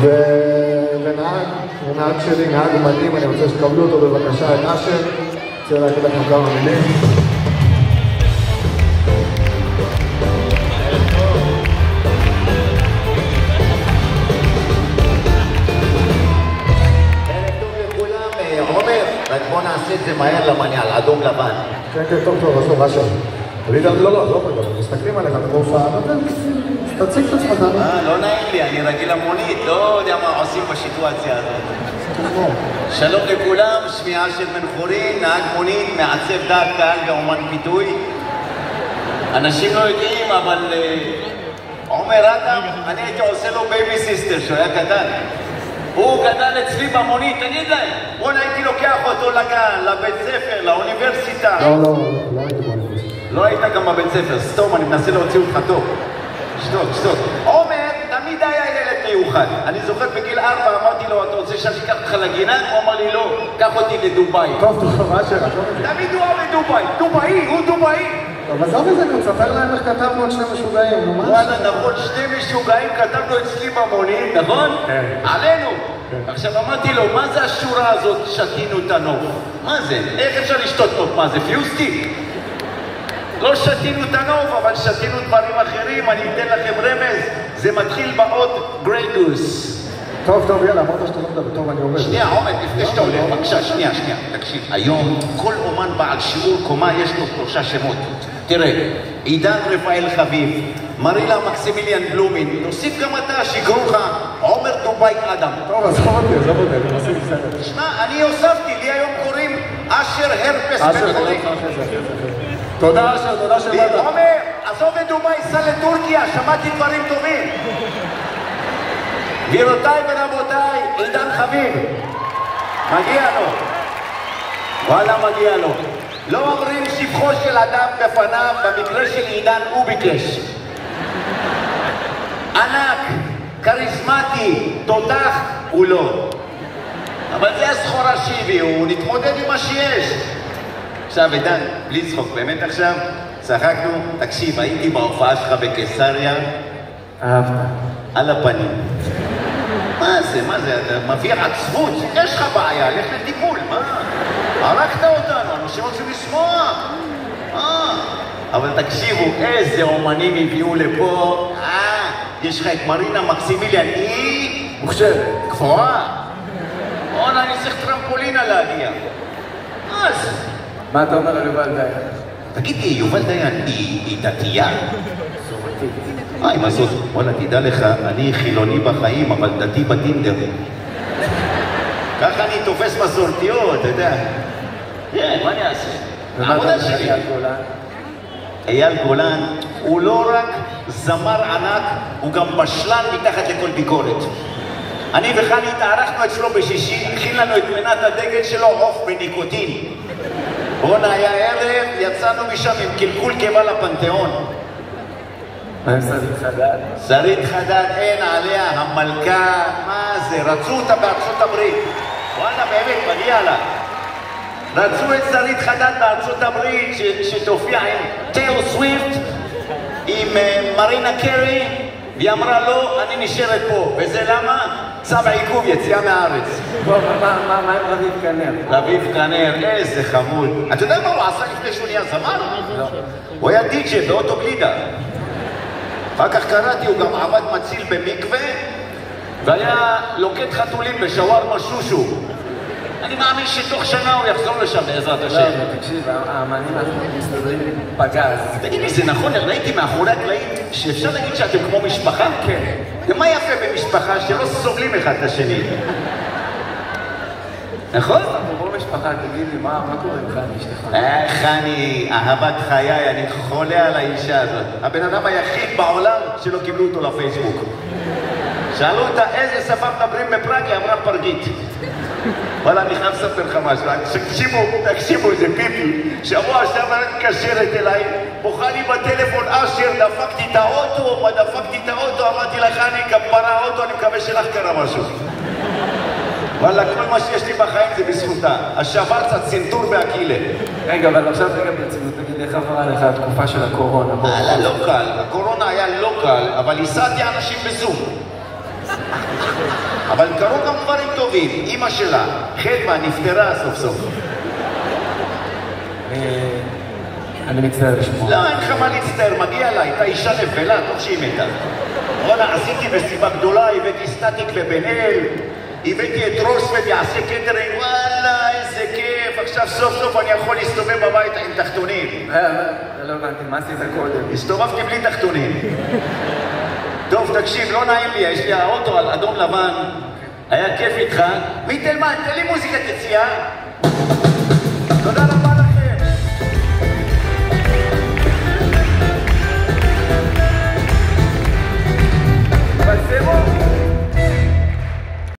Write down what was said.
ונהג, נהג שלי, נהג מדהים, אני רוצה שתקבלו אותו בבקשה, את אשר. רוצה להגיד לכם כמה מילים. רק בוא נעשה את זה מהר למניאל, אדום לבן. כן, כן, טוב, טוב, עזוב, אשר. לא, לא, רגע, מסתכלים עליך במופע, תציג את עצמך. אה, לא נעים לי, אני רגיל למונית, לא יודע מה עושים בסיטואציה הזאת. שלום לכולם, שמי אשר בן חורין, נהג מונית, מעצב דעת קהל ואומן פיתוי. אנשים לא יודעים, אבל אה, עומר אדם, אני הייתי עושה לו בייבי סיסטר כשהוא היה קטן. הוא גדל אצלי במונית, תגיד להם, בוא'נה הייתי לוקח אותו לגן, לבית ספר, לאוניברסיטה. לא, לא, לא הייתי באוניברסיטה. לא היית גם בבית ספר, סתום, אני מנסה להוציא אותך טוב. שתוק, שתוק. עומר תמיד היה ילד מיוחד. אני זוכר בגיל ארבע אמרתי לו, אתה רוצה שאני אקח אותך לגינה? הוא אמר לי, לא, קח אותי לדובאי. טוב, טוב, את זה. תמיד הוא אוהב לדובאי. דובאי, הוא דובאי. טוב, עזוב את זה, נו, תספר להם איך כתבנו עוד שני משוגעים, נו, מה? וואלה, נכון, שני משוגעים כתבנו אצלי במונית, נכון? כן. עלינו. עכשיו אמרתי לו, מה זה השורה הזאת, שתינו את הנוף? מה זה? איך אפשר לשתות נוף? מה זה, פיוז טי? לא שתינו את הנוף, אבל שתינו דברים אחרים, אני אתן לכם רמז, זה מתחיל באות Grey Goose. טוב, טוב, יאללה, אמרת שאתה לא מדבר, טוב, אני עובד. שנייה, עומר, לפני שאתה עולה, בבקשה, שנייה, שנייה, תקשיב. היום כל אומן בעל שיעור קומה יש לו שלושה שמות. תראה, עידן רפאל חביב, מארינה מקסימיליאן בלומין, תוסיף גם אתה, שיקראו לך, עומר דובאי אדם. טוב, עזוב אותי, עזוב אותי, אני מנסה בסדר. שמע, אני הוספתי, לי היום קוראים אשר הרפס בן חורי. תודה, תודה שבאת. עומר, עזוב את דובאי, סע לטורקיה, שמעתי דברים טובים. גבירותיי ורבותיי, עידן חביב, מגיע לו. וואלה, מגיע לו. לא אומרים שבחו של אדם בפניו, במקרה של עידן הוא ביקש. ענק, כריזמטי, תותח, הוא לא. אבל זה הסחורה שהביאו, נתמודד עם מה שיש. עכשיו, עידן, בלי צחוק, באמת עכשיו, צחקנו, תקשיב, הייתי בהופעה שלך בקיסריה, אהבת. על הפנים. מה זה, מה זה, אתה מביא עצבות, יש לך בעיה, לך לטיפול, מה? הרגת אותנו, אנשים רוצים לשמוע. אה, אבל תקשיבו, איזה אומנים הביאו לפה. אה, יש לך את מרינה מקסימיליאן, היא מוכשרת. גבוהה. בואנה, אני צריך טרמפולינה להגיע. מה זה? מה אתה אומר על יובל דיין? תגיד לי, יובל דיין היא היא דתייה? אה, עם הזאת, וואלה, תדע לך, אני חילוני בחיים, אבל דתי בטינדר. ככה אני תופס מסורתיות, אתה יודע. כן, מה אני אעשה? העבודה שלי. אייל גולן הוא לא רק זמר ענק, הוא גם בשלן מתחת לכל ביקורת. אני וחני התארחנו אצלו בשישי, הכין לנו את מנת הדגל שלו, עוף בניקוטין. בואנה, היה ערב, יצאנו משם עם קלקול קיבה לפנתיאון. סרטים חדד? שרית חדד, אין עליה, המלכה, מה זה, רצו אותה בארצות הברית. וואלה, באמת, מגיע לה. רצו את שרית חדד בארצות הברית, שתופיע עם תאו סוויפט, עם אה, מרינה קרי, והיא אמרה לא, אני נשארת פה. וזה למה? צו עיכוב, יציאה מהארץ. מה עם רביב כנר? רביב כנר, איזה חמוד. אתה יודע מה הוא עשה לפני שהוא נהיה זמר? לא. הוא היה די.ג'יי באוטו גלידה. אחר כך קראתי, הוא גם עבד מציל במקווה, והיה לוקט חתולים בשווארמה שושו. אני מאמין שתוך שנה הוא יחזור לשם בעזרת לא, השם. אבל תקשיב, האמנים מסתדרים עם פגז. תגיד לי, זה נכון? ראיתי מאחורי הקלעים שאפשר להגיד שאתם כמו משפחה? כן. ומה יפה במשפחה? שלא סובלים אחד את השני. נכון? משפחה, תגיד לי, מה מה קורה עם חני אשתך? אה, חני, אהבת חיי, אני חולה על האישה הזאת. הבן אדם היחיד בעולם שלא קיבלו אותו לפייסבוק. שאלו אותה איזה שפה מדברים בפראג, היא אמרה פרגית. וואלה, אני חייב לספר לך משהו. תקשיבו, תקשיבו, זה פיפי. שבוע שעבר מתקשרת אליי, בוכה לי בטלפון, אשר, דפקתי את האוטו, מה דפקתי את האוטו? אמרתי לך, אני כפרה האוטו, אני מקווה שלך קרה משהו. וואלה, כל מה שיש לי בחיים זה בזכותה. השבץ, הצנתור והקילה. רגע, אבל עכשיו רגע ברצינות, תגיד, איך עברה לך התקופה של הקורונה? וואלה, לא קל. הקורונה היה לא קל, אבל הסעתי אנשים בזום. אבל קרו גם דברים טובים. אימא שלה, חדווה, נפטרה סוף סוף. אני מצטער לשמוע. לא, אין לך מה להצטער, מגיע לה, הייתה אישה נבלה, טוב שהיא מתה. וואלה, עשיתי מסיבה גדולה, הבאתי סטטיק ובן אל, הבאתי את רושפלד יעשה קטרינג, וואלה, איזה כיף, עכשיו סוף סוף אני יכול להסתובב בבית עם תחתונים. אה, לא הבנתי, מה עשית קודם? הסתובבתי בלי תחתונים. טוב, תקשיב, לא נעים לי, יש לי האוטו על אדום לבן, היה כיף איתך. מתלמן, תן לי מוזיקת יציאה.